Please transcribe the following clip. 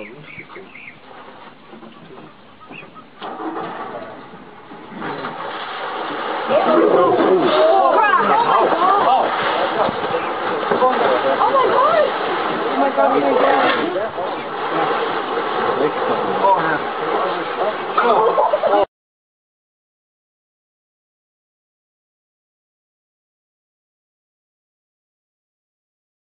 Oh my god! Oh my god,